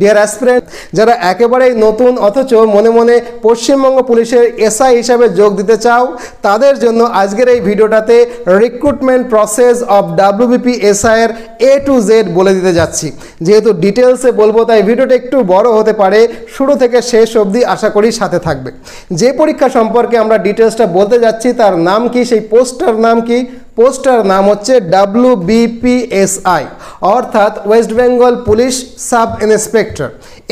Deer aspirant যারা একেবারেই নতুন, অথচ মনে মনে পশ্চিমবঙ্গ পুলিশের এসআই হিসাবে যোগ দিতে চাও, তাদের জন্য আজকের এই ভিডিওটাতে রিক্রুটমেন্ট প্রসেস অফ ডাব্লিউবিপি এসআইয়ের এ টু জেড বলে দিতে যাচ্ছি। যেহেতু ডিটেলসে বলব, তাই ভিডিওটা একটু বড় হতে পারে, শুরু থেকে শেষ অবধি আশা করি সাথে থাকবে। যে পরীক্ষা সম্পর্কে আমরা ডিটেলসটা বলতে যাচ্ছি, তার নাম কি, সেই পোস্টার নাম কি পোস্টার নাম হচ্ছে ডাব্লু বিপিএসআই অর্থাৎ West Bengal police sub inspector.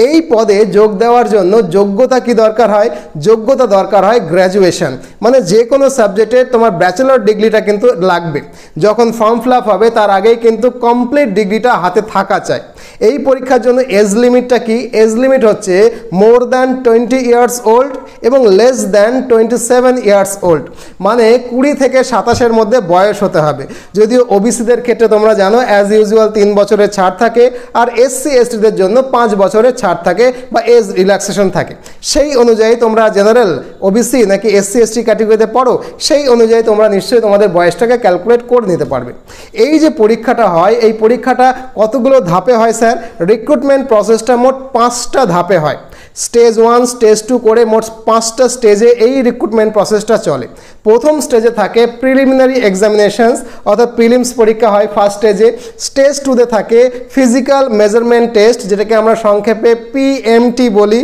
এই পদে যোগ দেওয়ার জন্য যোগ্যতা কি দরকার হয়? যোগ্যতা দরকার হয় গ্র্যাজুয়েশন মানে যে কোনো সাবজেক্টে তোমার ব্যাচেলর ডিগ্রিটা কিন্তু লাগবে। যখন ফর্ম ফিল হবে, তার আগেই কিন্তু কমপ্লিট ডিগ্রিটা হাতে থাকা চাই। এই পরীক্ষার জন্য এজ লিমিটটা কি? এজ লিমিট হচ্ছে more than twenty years old এবং less than twenty seven years old মানে কুড়ি থেকে সাতাশের মধ্যে বয়স হতে হবে। যদিও ওবিসিদের ক্ষেত্রে তোমরা জানো অ্যাজ ইউজুয়াল তিন বছরের ছাড় থাকে, আর এসসি এসটিদের জন্য পাঁচ বছরের ছাড় থাকে বা এজ রিল্যাক্সেশন থাকে। সেই অনুযায়ী তোমরা জেনারেল ওবিসি নাকি এসসি এসটি ক্যাটেগরিতে পড়ো, সেই অনুযায়ী তোমরা নিশ্চয়ই তোমাদের বয়সটাকে ক্যালকুলেট করে নিতে পারবে। এই যে পরীক্ষাটা হয়, এই পরীক্ষাটা কতগুলো ধাপে হয় স্যার রিক্রুটমেন্ট প্রসেসটা মোট পাঁচটা ধাপে হয়। স্টেজ ওয়ান, স্টেজ টু করে মোট পাঁচটা স্টেজে এই রিক্রুটমেন্ট প্রসেসটা চলে। প্রথম স্টেজে থাকে প্রিলিমিনারি এক্সামিনেশনস অর্থাৎ প্রিলিমস পরীক্ষা হয় ফার্স্ট স্টেজে স্টেজ টুতে থাকে ফিজিক্যাল মেজারমেন্ট টেস্ট যেটাকে আমরা সংক্ষেপে পিএমটি বলি।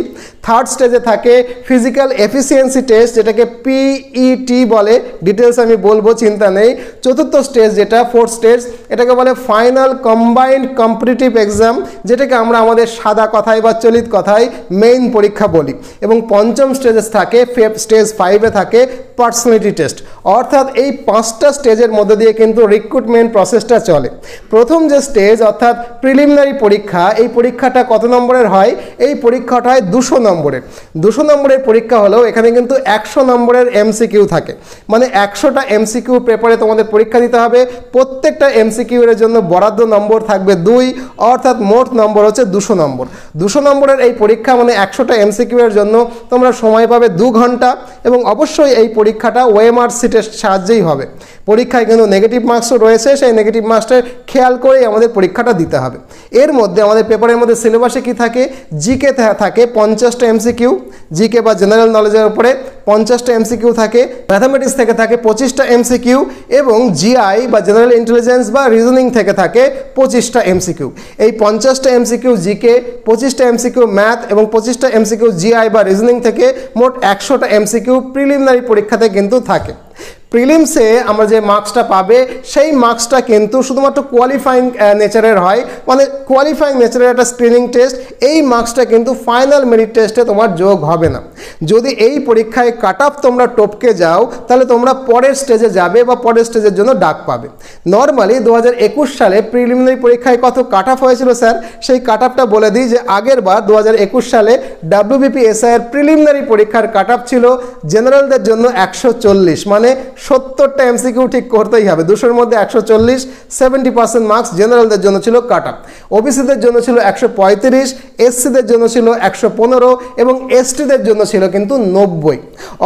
থার্ড স্টেজে থাকে ফিজিক্যাল এফিসিয়েন্সি টেস্ট যেটাকে পিইটি বলে। ডিটেলস আমি বলব, চিন্তা নেই। চতুর্থ স্টেজ যেটা ফোর্থ স্টেজ এটাকে বলে ফাইনাল কম্বাইন্ড কম্পিটিটিভ এক্সাম যেটাকে আমরা আমাদের সাদা কথায় বা চলিত কথায় মেইন পরীক্ষা বলি। এবং পঞ্চম স্টেজে থাকে স্টেজ ফাইভে থাকে পার্সোনালিটি টেস্ট অর্থাৎ এই পাঁচটা স্টেজের মধ্যে দিয়ে কিন্তু রিক্রুটমেন্ট প্রসেসটা চলে। প্রথম যে স্টেজ অর্থাৎ প্রিলিমিনারি পরীক্ষা, এই পরীক্ষাটা কত নম্বরের হয়? এই পরীক্ষাটা হয় দুশো নম্বরের। দুশো নম্বরের পরীক্ষা হলেও এখানে কিন্তু একশো নম্বরের এমসিকিউ থাকে। মানে একশোটা এমসিকিউ পেপারে তোমাদের পরীক্ষা দিতে হবে। প্রত্যেকটা এমসিকিউ এর জন্য বরাদ্দ নম্বর থাকবে দুই, অর্থাৎ মোট নম্বর হচ্ছে দুশো নম্বর। দুশো নম্বরের এই পরীক্ষা মানে একশোটা এমসিকিউ এর জন্য তোমরা সময় পাবে দু ঘণ্টা এবং অবশ্যই এই পরীক্ষাটা ওএমআর সিটের সাহায্যেই হবে। পরীক্ষায় কিন্তু নেগেটিভ মার্কসও রয়েছে, সেই নেগেটিভ মার্কসটা খেয়াল করেই আমাদের পরীক্ষাটা দিতে হবে। এর মধ্যে আমাদের পেপারের মধ্যে সিলেবাসে কি থাকে? জিকে থাকে পঞ্চাশটা এমসিকিউ জিকে বা জেনারেল নলেজের উপরে পঞ্চাশটা এমসিকিউ থাকে ম্যাথামেটিক্স থেকে থাকে, পঁচিশটা এমসিকিউ এবং জিআই বা জেনারেল ইন্টেলিজেন্স বা রিজনিং থেকে থাকে পঁচিশটা এমসিকিউ। এই পঞ্চাশটা এমসিকিউ জিকে পঁচিশটা এমসিকিউ ম্যাথ এবং পঁচিশটা এমসিকিউ জিআই বা রিজনিং থেকে মোট একশোটা এমসিকিউ প্রিলিমিনারি পরীক্ষাতে কিন্তু থাকে। প্রিলিমসে আমরা যে মার্কসটা পাবে, সেই মার্কসটা কিন্তু শুধুমাত্র কোয়ালিফাইং নেচারের হয়। মানে কোয়ালিফাইং নেচারের একটা স্ক্রিনিং টেস্ট এই মার্কসটা কিন্তু ফাইনাল মেরিট টেস্টে তোমার যোগ হবে না। যদি এই পরীক্ষায় কাট অফ তোমরা টপকে যাও, তাহলে তোমরা পরের স্টেজে যাবে বা পরের স্টেজের জন্য ডাক পাবে। নর্মালি দু হাজার একুশ সালে প্রিলিমিনারি পরীক্ষায় কত কাট অফ হয়েছিল স্যার? সেই কাট অফটা বলে দিই যে আগের বার দু হাজার একুশ সালে ডাব্লিউবিপি এসআইয়ের প্রিলিমিনারি পরীক্ষার কাট অফ ছিল জেনারেলদের জন্য একশো চল্লিশ। মানে সত্তরটা এমসিকিউ ঠিক করতেই হবে। দুশোর মধ্যে একশো চল্লিশ সেভেন্টি পার্সেন্ট মার্কস জেনারেলদের জন্য ছিল কাট আপ ওবিসিদের জন্য ছিল একশো পঁয়ত্রিশ এসসিদের জন্য ছিল একশো পনেরো এবং এসটিদের জন্য ছিল কিন্তু নব্বই।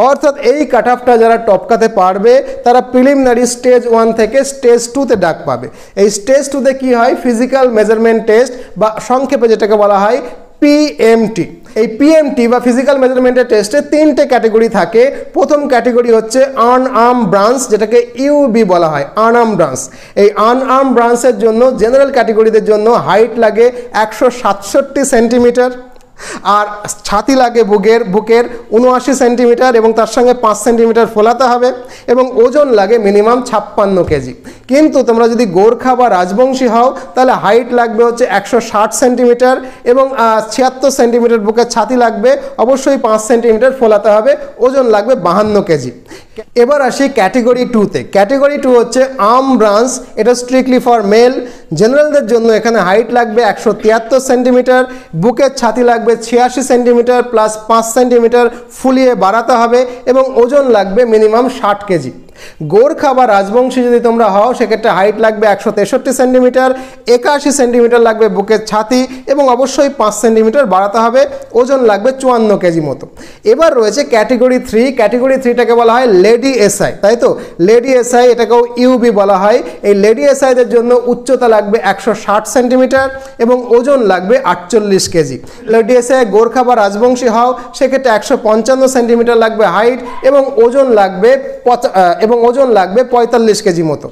অর্থাৎ এই কাট আপটা যারা টপকাতে পারবে, তারা প্রিলিমিনারি স্টেজ ওয়ান থেকে স্টেজ টুতে ডাক পাবে। এই স্টেজ টুতে কি হয়? ফিজিক্যাল মেজারমেন্ট টেস্ট বা সংক্ষেপে যেটাকে বলা হয় পিএমটি এই পিএমটি বা ফিজিক্যাল মেজারমেন্টের টেস্টে তিনটে ক্যাটেগরি থাকে। প্রথম ক্যাটেগরি হচ্ছে আন আর্ম ব্রাঞ্চ যেটাকে ইউবি বলা হয় আন আর্ম ব্রাঞ্চ এই আন আর্ম ব্রাঞ্চের জন্য জেনারেল ক্যাটেগরিদের জন্য হাইট লাগে একশো সাতষট্টি সেন্টিমিটার আর ছাতি লাগে বুকের বুকের উনআশি সেন্টিমিটার এবং তার সঙ্গে পাঁচ সেন্টিমিটার ফোলাতে হবে এবং ওজন লাগে মিনিমাম ছাপ্পান্ন কেজি। কিন্তু তোমরা যদি গোর্খা বা রাজবংশী হও, তাহলে হাইট লাগবে হচ্ছে একশো ষাট সেন্টিমিটার এবং ছিয়াত্তর সেন্টিমিটার বুকের ছাতি লাগবে, অবশ্যই পাঁচ সেন্টিমিটার ফোলাতে হবে, ওজন লাগবে বাহান্ন কেজি। এবার আসি ক্যাটেগরি টুতে ক্যাটেগরি টু হচ্ছে আর্ম ব্রাঞ্চ এটা স্ট্রিক্টলি ফর মেল জেনারেলদের জন্য এখানে হাইট লাগবে একশো তিয়াত্তর সেন্টিমিটার বুকের ছাতি লাগবে ছিয়াশি সেন্টিমিটার প্লাস পাঁচ সেন্টিমিটার ফুলিয়ে বাড়াতে হবে এবং ওজন লাগবে মিনিমাম ষাট কেজি। গোর্খা বা রাজবংশী যদি তোমরা হও, সেক্ষেত্রে হাইট লাগবে একশো তেষট্টি সেন্টিমিটার, একাশি সেন্টিমিটার লাগবে বুকের ছাতি এবং অবশ্যই পাঁচ সেন্টিমিটার বাড়াতে হবে, ওজন লাগবে চুয়ান্ন কেজি মতো। এবার রয়েছে ক্যাটেগরি থ্রি, ক্যাটেগরি থ্রিটাকে বলা হয় লেডি এসআই, তাই তো? লেডি এসআই, এটাকেও ইউবি বলা হয়। এই লেডি এসআইদের জন্য উচ্চতা লাগবে একশো ষাট সেন্টিমিটার এবং ওজন লাগবে আটচল্লিশ কেজি। লেডি এসআই গোর্খা বা রাজবংশী হও, সেক্ষেত্রে একশো পঞ্চান্ন সেন্টিমিটার লাগবে হাইট এবং ওজন লাগবে পঁচা- এবং ওজন লাগবে পঁয়তাল্লিশ কেজি মতো।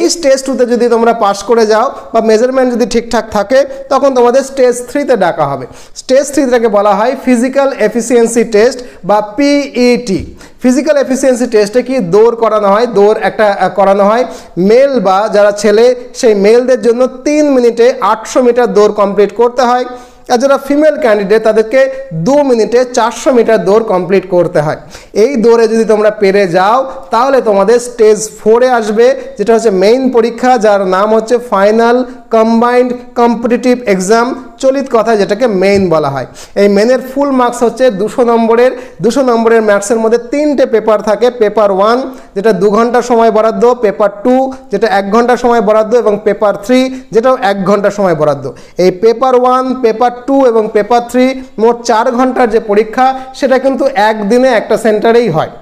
এই স্টেজ টুতে যদি তোমরা পাস করে যাও বা মেজারমেন্ট যদি ঠিকঠাক থাকে, তখন তোমাদের স্টেজ থ্রিতে ডাকা হবে। স্টেজ থ্রিটাকে বলা হয় ফিজিক্যাল এফিসিয়েন্সি টেস্ট বা পিইটি ফিজিক্যাল এফিসিয়েন্সি টেস্টে কি দৌড় করানো হয়? দৌড় একটা করানো হয়। মেল বা যারা ছেলে, সেই মেলদের জন্য তিন মিনিটে আটশো মিটার দৌড় কমপ্লিট করতে হয়। আর যারা ফিমেল ক্যান্ডিডেট তাদেরকে দু মিনিটে চারশো মিটার দৌড় কমপ্লিট করতে হয়। এই দৌড়ে যদি তোমরা পেরে যাও, তাহলে তোমাদের স্টেজ ফোরে আসবে, যেটা হচ্ছে মেইন পরীক্ষা, যার নাম হচ্ছে ফাইনাল কম্বাইন্ড কম্পিটিটিভ এক্সাম চলিত কথা যেটাকে মেইন বলা হয়। এই মেনের ফুল মার্কস হচ্ছে দুশো নম্বরের দুশো নম্বরের ম্যাথসের মধ্যে তিনটে পেপার থাকে। পেপার ওয়ান যেটা দু ঘণ্টা সময় বরাদ্দ পেপার টু যেটা এক ঘণ্টা সময় বরাদ্দ, এবং পেপার থ্রি যেটাও এক ঘণ্টা সময় বরাদ্দ। এই পেপার ওয়ান পেপার টু এবং পেপার থ্রি মোট চার ঘণ্টার যে পরীক্ষা, সেটা কিন্তু একদিনে একটা সেন্টারেই হয়।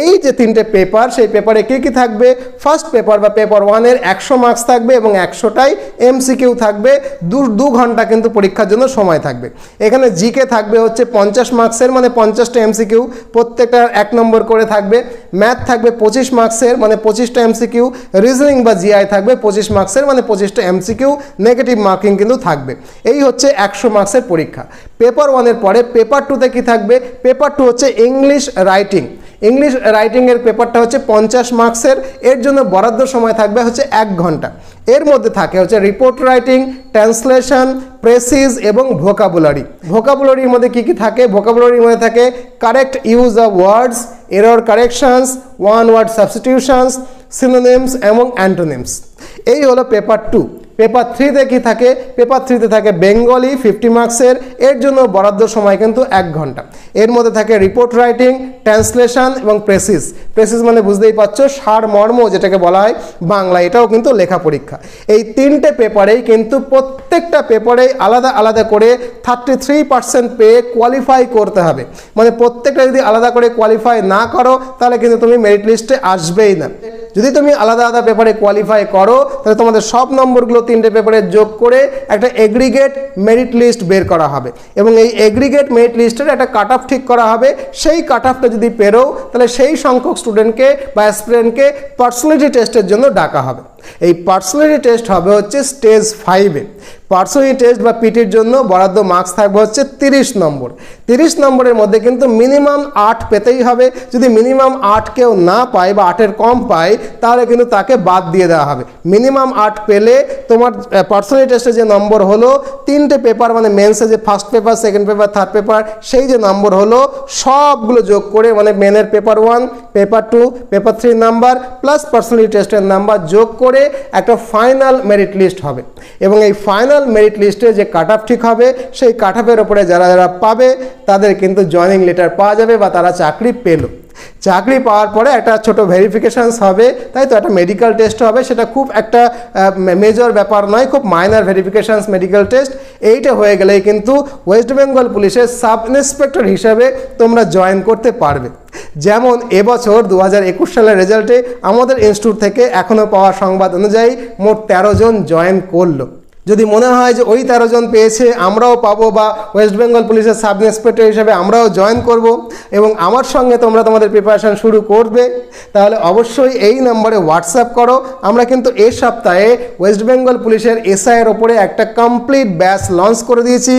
এই যে তিনটে পেপার সেই পেপারে কী কী থাকবে? ফার্স্ট পেপার বা পেপার ওয়ানের একশো মার্কস থাকবে এবং একশোটাই এমসিকিউ থাকবে। দু দু ঘণ্টা কিন্তু পরীক্ষার জন্য সময় থাকবে। এখানে জিকে থাকবে হচ্ছে পঞ্চাশ মার্কসের মানে পঞ্চাশটা এমসিকিউ প্রত্যেকটা এক নম্বর করে থাকবে। ম্যাথ থাকবে পঁচিশ মার্কসের মানে পঁচিশটা এমসিকিউ রিজনিং বা জিআই থাকবে পঁচিশ মার্কসের মানে পঁচিশটা এমসিকিউ নেগেটিভ মার্কিং কিন্তু থাকবে। এই হচ্ছে একশো মার্কসের পরীক্ষা। পেপার ওয়ানের পরে পেপার টুতে কি থাকবে? পেপার টু হচ্ছে ইংলিশ রাইটিং ইংলিশ রাইটিংয়ের পেপারটা হচ্ছে পঞ্চাশ মার্কসের এর জন্য বরাদ্দ সময় থাকবে হচ্ছে এক ঘণ্টা। এর মধ্যে থাকে হচ্ছে রিপোর্ট রাইটিং ট্রান্সলেশন প্রেসিস এবং ভোকাবুলারি ভোকাবুলারির মধ্যে কি কি থাকে? ভোকাবুলারির মধ্যে থাকে correct use of words error corrections one word substitutions synonyms এবং অ্যান্টোনিমস এই হলো পেপার টু পেপার থ্রিতে কি থাকে? পেপার থ্রিতে থাকে বেঙ্গলি, ফিফটি মার্কসের। এর জন্য বরাদ্দ সময় কিন্তু এক ঘণ্টা। এর মধ্যে থাকে রিপোর্ট রাইটিং, ট্রান্সলেশন এবং প্রেসিস। প্রেসিস মানে বুঝতেই পারছ, সার মর্ম যেটাকে বলা হয় বাংলা এটাও কিন্তু লেখা পরীক্ষা। এই তিনটে পেপারেই কিন্তু প্রত্যেকটা পেপারেই আলাদা আলাদা করে থার্টি থ্রি পার্সেন্ট পেয়ে কোয়ালিফাই করতে হবে। মানে প্রত্যেকটা যদি আলাদা করে কোয়ালিফাই না করো, তাহলে কিন্তু তুমি মেরিট লিস্টে আসবেই না। যদি তুমি আলাদা আলাদা পেপারে কোয়ালিফাই করো, তাহলে তোমাদের সব নম্বরগুলো তিনটে পেপারে যোগ করে একটা এগ্রিগেট মেরিট লিস্ট বের করা হবে। এবং এই এগ্রিগেট মেরিট লিস্টের একটা কাট অফ ঠিক করা হবে। সেই কাট অফটা যদি পেরো, তাহলে সেই সংখ্যক স্টুডেন্টকে বা অ্যাসপিরেন্টকে পার্সোনালিটি টেস্টের জন্য ডাকা হবে। এই পার্সোনালিটি টেস্ট হবে হচ্ছে স্টেজ ফাইভে। পার্সোনালিটি টেস্ট বা পিটির জন্য বরাদ্দ মার্কস থাকবে হচ্ছে তিরিশ নম্বর। তিরিশ নম্বরের মধ্যে কিন্তু মিনিমাম আট পেতেই হবে। যদি মিনিমাম আট কেউ না পায় বা আটের কম পায়, তাহলে কিন্তু তাকে বাদ দিয়ে দেওয়া হবে। মিনিমাম আট পেলে তোমার পার্সোনালিটি টেস্টের যে নম্বর হলো তিনটে পেপার মানে মেন্সে যে first paper second paper third paper সেই যে নম্বর হলো, সবগুলো যোগ করে মানে মেনের paper one paper two paper three number plus personality টেস্টের নাম্বার যোগ করে একটা ফাইনাল মেরিট লিস্ট হবে। এবং এই ফাইনাল মেরিট লিস্টে যে কাট অফ ঠিক হবে, সেই কাট অফের ওপরে যারা যারা পাবে, তাদের কিন্তু জয়নিং লেটার পাওয়া যাবে বা তারা চাকরি পেল। চাকরি পাওয়ার পরে একটা ছোট ভেরিফিকেশানস হবে, তাই তো? একটা মেডিকেল টেস্ট হবে, সেটা খুব একটা মেজর ব্যাপার নয়, খুব মাইনার ভেরিফিকেশানস মেডিকেল টেস্ট এইটা হয়ে গেলেই কিন্তু ওয়েস্ট বেঙ্গল পুলিশের সাব ইন্সপেক্টর হিসাবে তোমরা জয়েন করতে পারবে। যেমন এবছর দু হাজার একুশ সালের রেজাল্টে আমাদের ইনস্টিটিউট থেকে এখনও পাওয়া সংবাদ অনুযায়ী মোট তেরো জন জয়েন করল। যদি মনে হয় যে ওই তেরো জন পেয়েছে, আমরাও পাবো বা ওয়েস্ট বেঙ্গল পুলিশের সাব ইন্সপেক্টর হিসেবে আমরাও জয়েন করব এবং আমার সঙ্গে তোমরা তোমাদের প্রিপারেশান শুরু করবে। তাহলে অবশ্যই এই নম্বরে হোয়াটসঅ্যাপ করো। আমরা কিন্তু এ সপ্তাহে ওয়েস্ট বেঙ্গল পুলিশের এসআইয়ের ওপরে একটা কমপ্লিট ব্যাচ লঞ্চ করে দিয়েছি।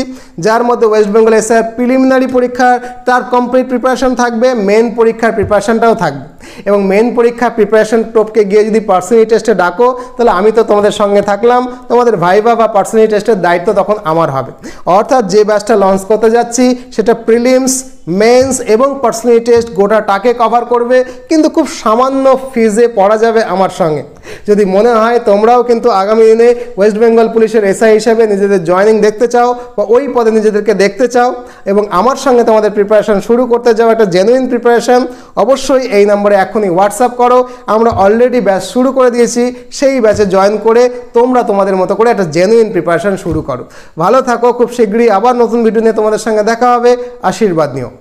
যার মধ্যে ওয়েস্ট বেঙ্গল এসআইয়ের প্রিলিমিনারি পরীক্ষার তার কমপ্লিট প্রিপারেশন থাকবে মেন পরীক্ষার প্রিপারেশনটাও থাকবে। এবং মেন পরীক্ষা প্রিপারেশন টোপকে গিয়ে যদি পার্সোনালি টেস্টে ডাকো, তাহলে আমি তো তোমাদের সঙ্গে থাকলাম। তোমাদের ভাইবা বা পার্সোনালি টেস্টের দায়িত্ব তখন আমার হবে। অর্থাৎ যে ব্যাচটা লঞ্চ করতে যাচ্ছি, সেটা প্রিলিমস মেন্স এবং পার্সোনালি টেস্ট গোটাটাকে কভার করবে, কিন্তু খুব সামান্য ফিজে পড়া যাবে আমার সঙ্গে। যদি মনে হয় তোমরাও কিন্তু আগামী দিনে ওয়েস্ট বেঙ্গল পুলিশের এসআই হিসেবে নিজেদের জয়েনিং দেখতে চাও বা ওই পদে নিজেদেরকে দেখতে চাও এবং আমার সঙ্গে তোমাদের প্রিপারেশন শুরু করতে যাও একটা জেনুইন প্রিপারেশন অবশ্যই এই নম্বরে এখনই হোয়াটসঅ্যাপ করো। আমরা অলরেডি ব্যাচ শুরু করে দিয়েছি, সেই ব্যাচে জয়েন করে তোমরা তোমাদের মতো করে একটা জেনুইন প্রিপারেশন শুরু করো। ভালো থাকো, খুব শীঘ্রই আবার নতুন ভিডিও নিয়ে তোমাদের সঙ্গে দেখা হবে। আশীর্বাদ নিও।